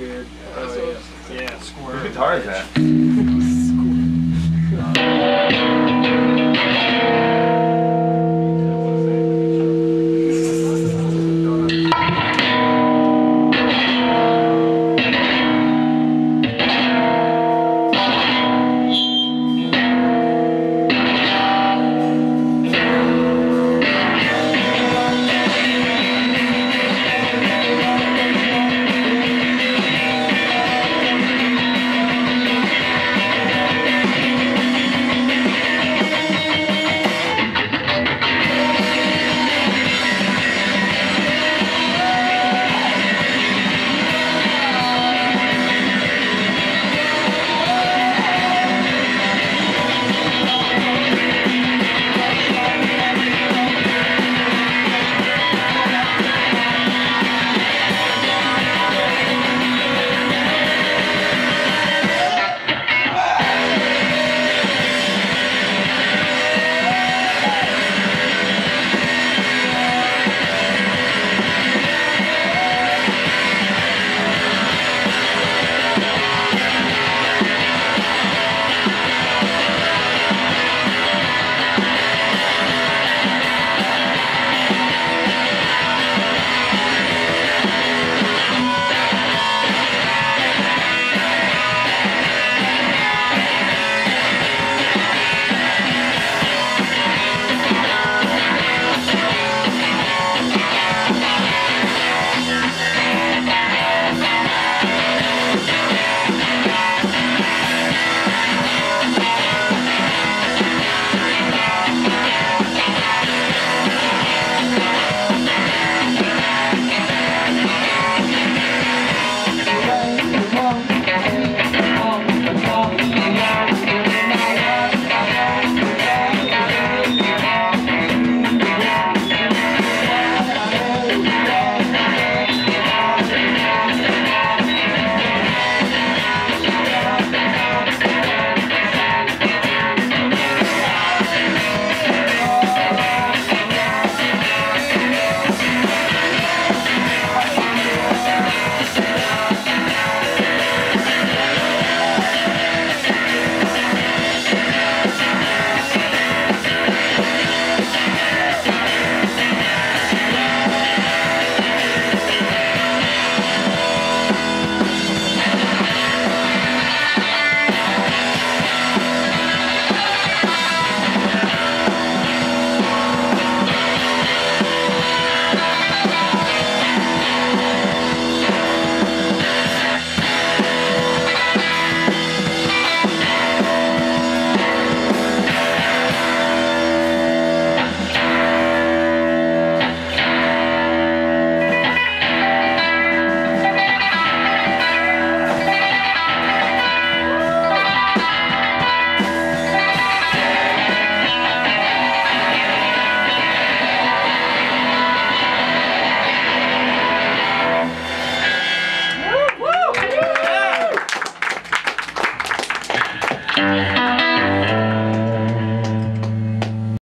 beard. Oh, yeah. Yeah, square. Whose guitar is that?